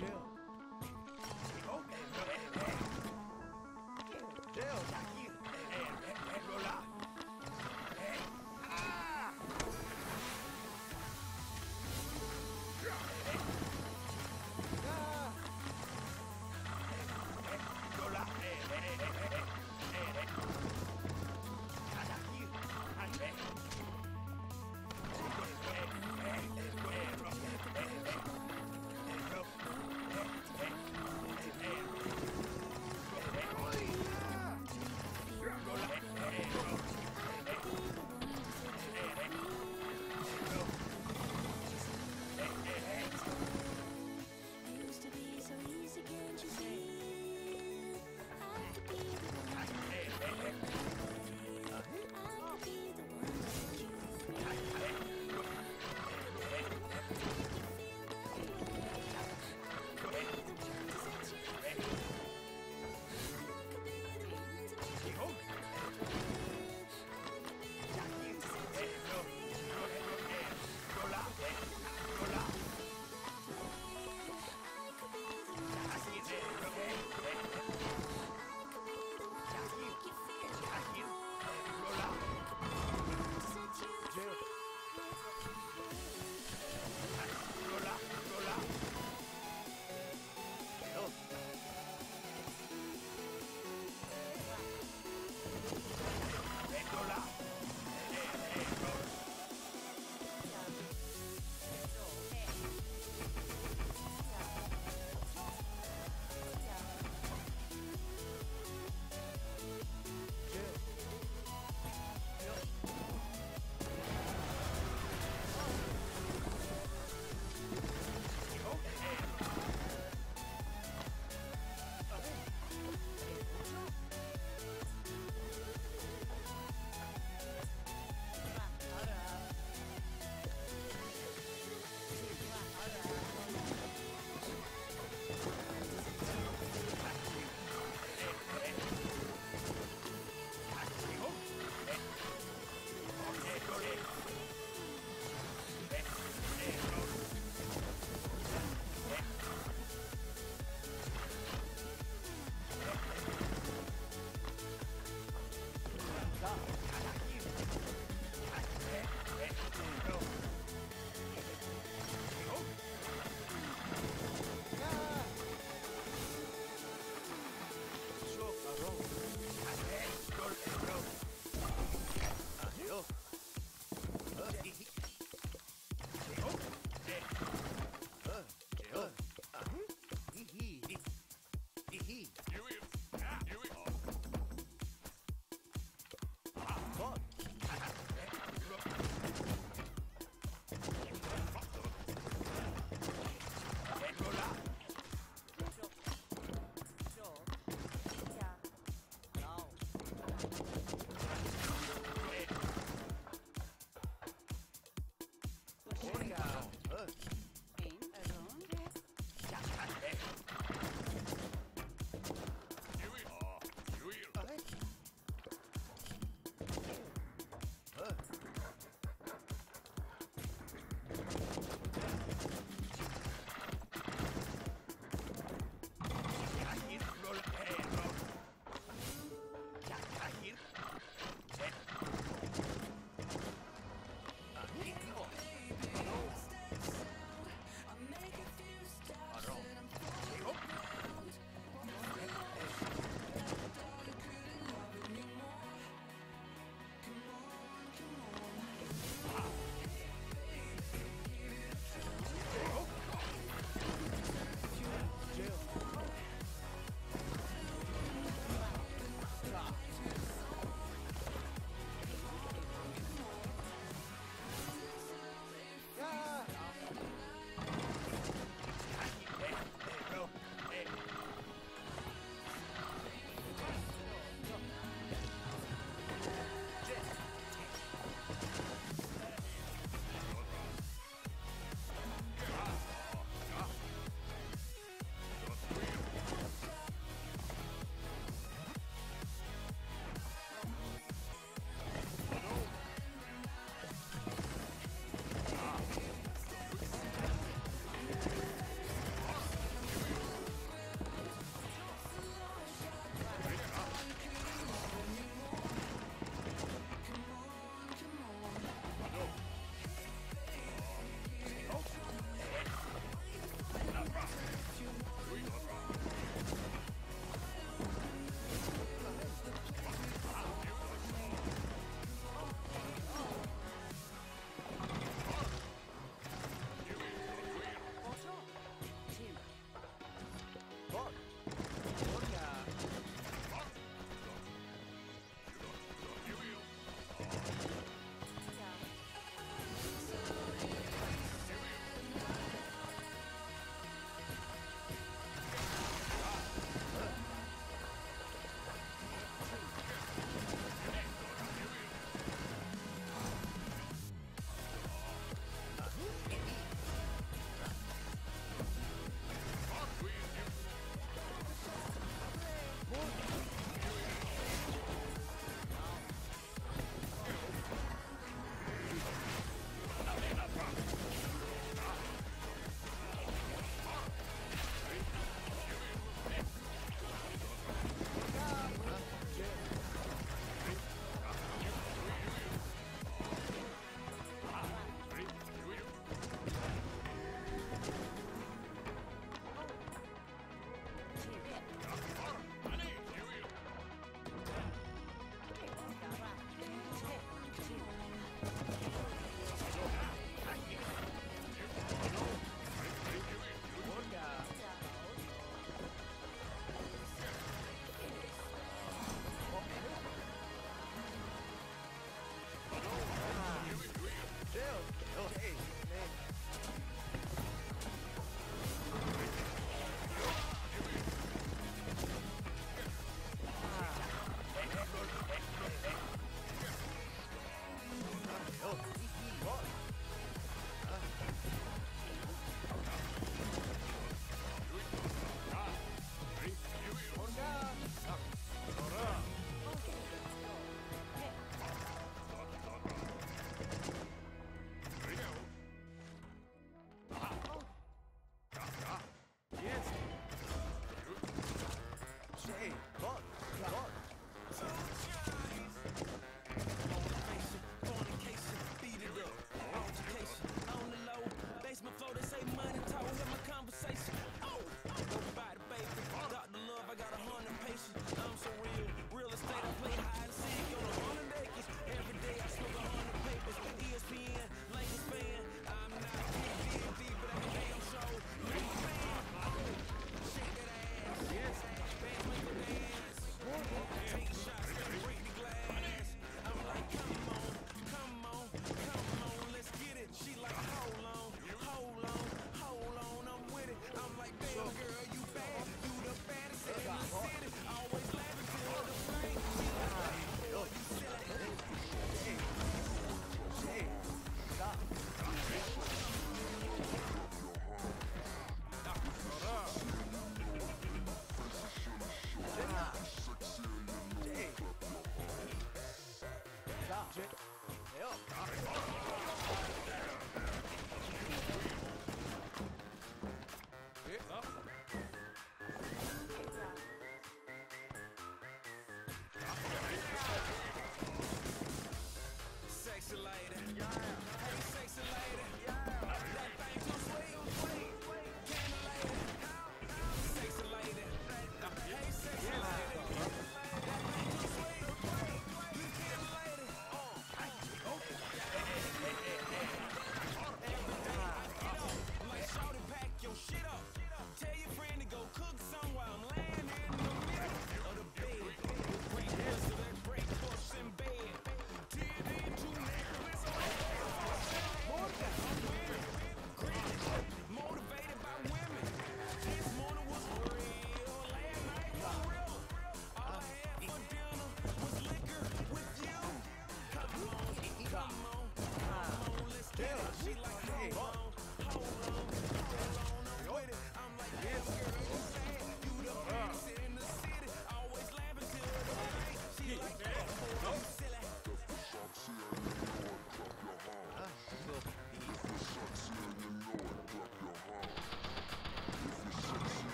jail.